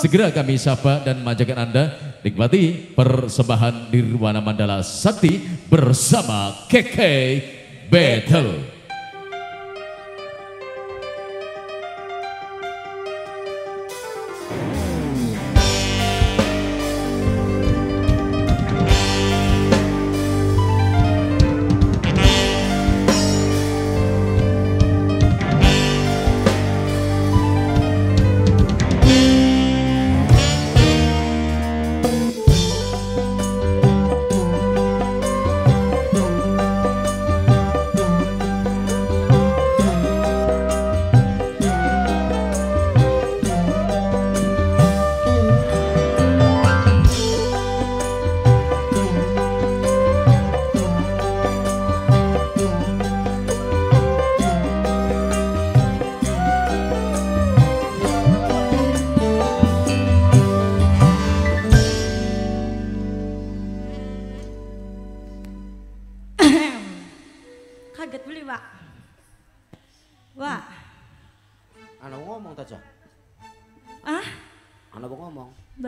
Segera kami sapa dan majakan Anda nikmati persembahan Nirwana Mandala Sakti bersama KK Battle.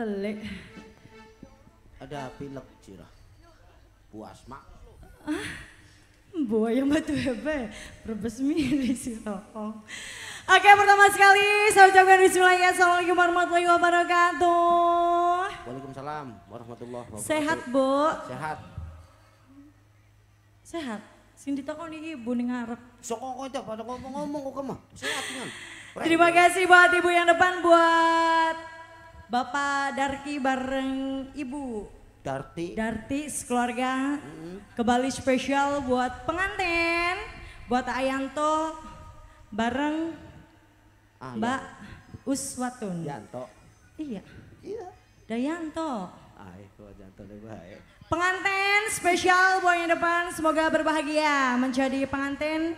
Beli. Ada pilek cirah. Puas mak. Buaya batu hebe, berbes milih si rokok. Oke, pertama sekali saya ucapkan bismillah. Assalamualaikum warahmatullahi wabarakatuh. Waalaikumsalam warahmatullahi wabarakatuh. Sehat, Bu? Sehat. Sehat. Sing ditakoni ibu ning ngarep. Sok kok pada ngomong-ngomong kok mah. Sehat kan. Terima kasih buat ibu yang depan buat Bapak Darki bareng Ibu Darti. Darti sekeluarga. Kembali spesial buat pengantin, buat Ayanto bareng Ah, Mbak Uswatun. ya. Yanto. Iya, Iya. Dayanto. Lebih baik. Pengantin spesial buat yang depan semoga berbahagia menjadi pengantin.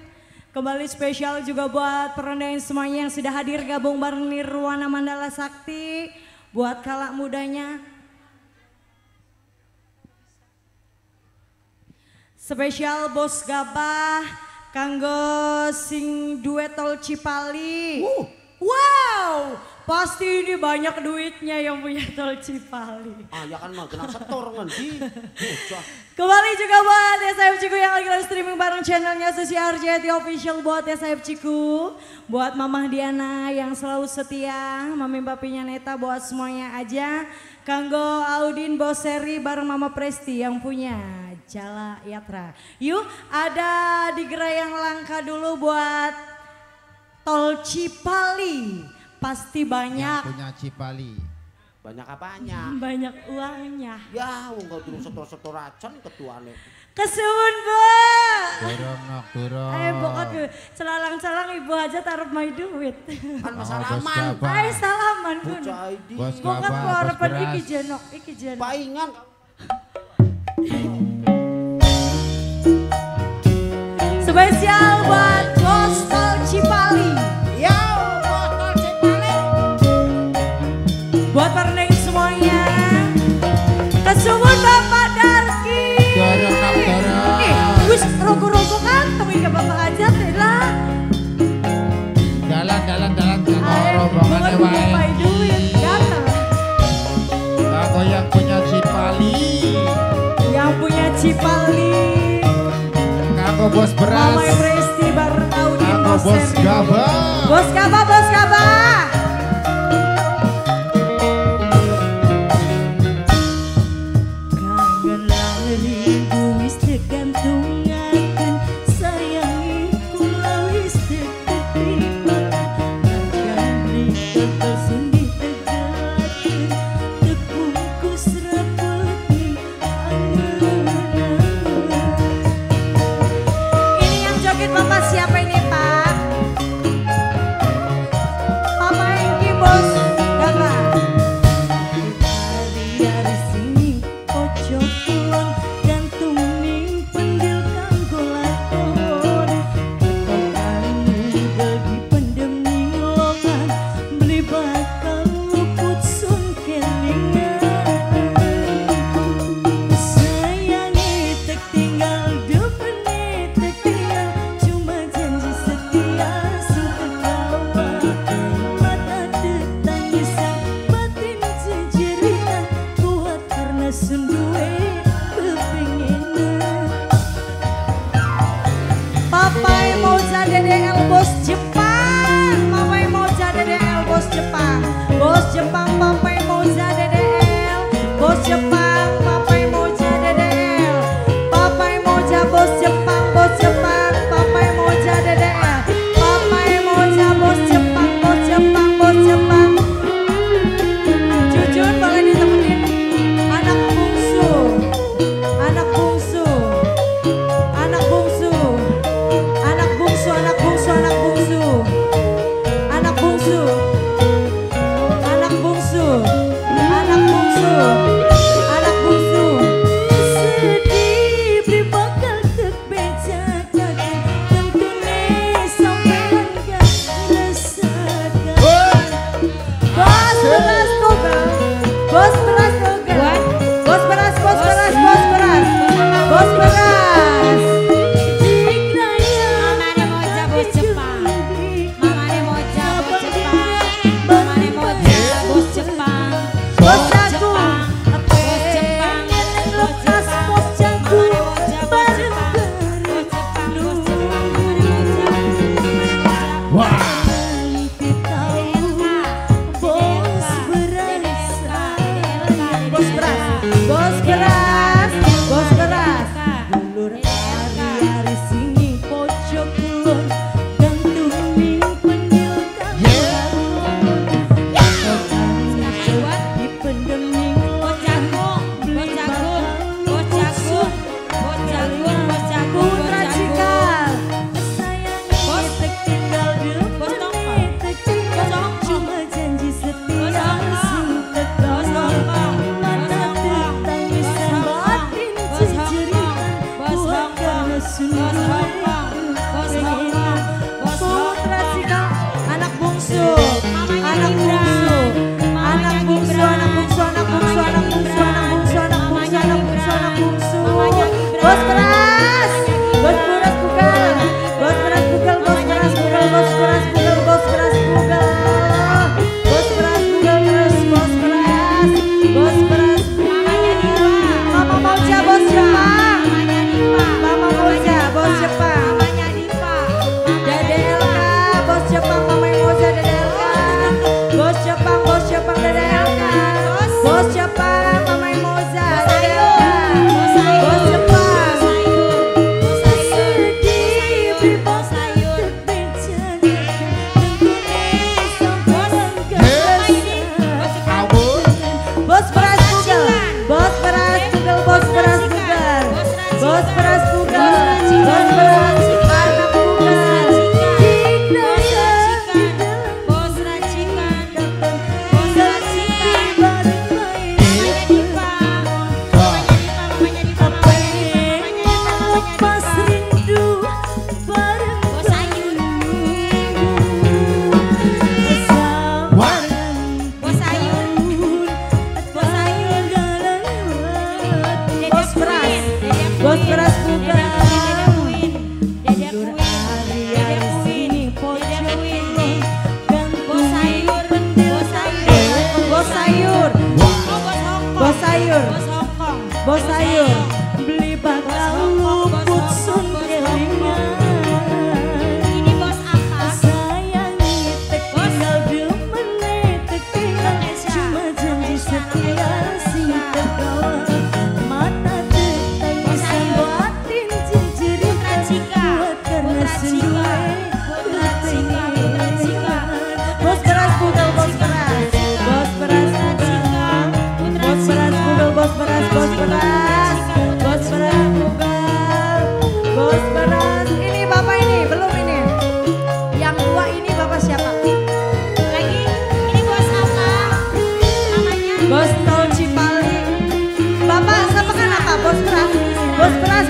Kembali spesial juga buat perendahan semuanya yang sudah hadir gabung bareng Nirwana Mandala Sakti. Buat kalak mudanya. Spesial Bos Gabah, Kanggo sing duet tol Cipali. Wow, pasti ini banyak duitnya yang punya tol Cipali. Ah, ya kan mah kena setor. Bocah. Kembali juga buat SAF Ciku yang lagi live streaming bareng channelnya Susi RJT Official buat SAF Ciku. Buat Mamah Diana yang selalu setia, Mami Papinya Neta buat semuanya aja. Kanggo Audin Boseri bareng Mama Presti yang punya Jala Yatra. Yuk ada di gerai yang langka dulu buat Tol Cipali. Pasti yang banyak, punya Cipali. Banyak apanya? banyak uangnya. Ya, wong kau turun setor-setor acan ketuane. Kesuwun bu. Dorong nok dorong. Eh pokok celalang-celang ibu aja taruh my duit. Kan Oh, salaman kun. Bocah ID. Bos bos harapan iki jenok, iki jenok. Paingan. Spesial buat Cipali. Kanggo bos beras. Mama Presti bareng Audin Kanggo bos gabah. Bos Gabah, Bos Gabah.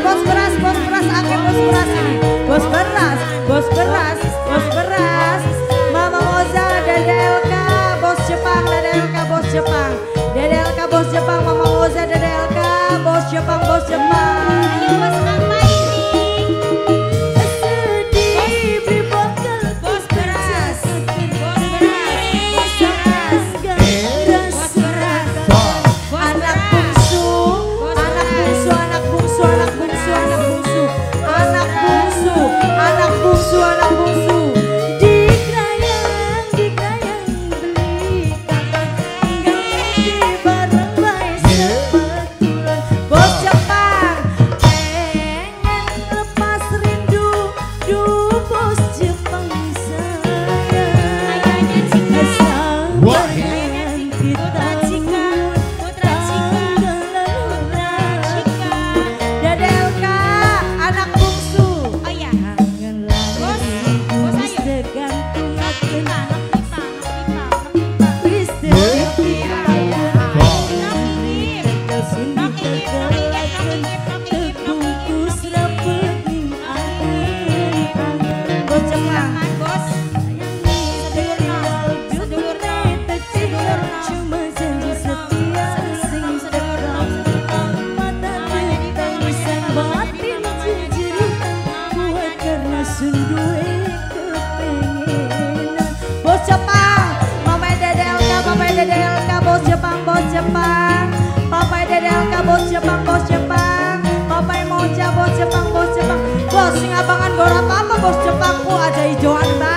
bos beras, bos beras, akeh bos beras ini. Bos beras, bos beras. 你多大 cây cho anh ta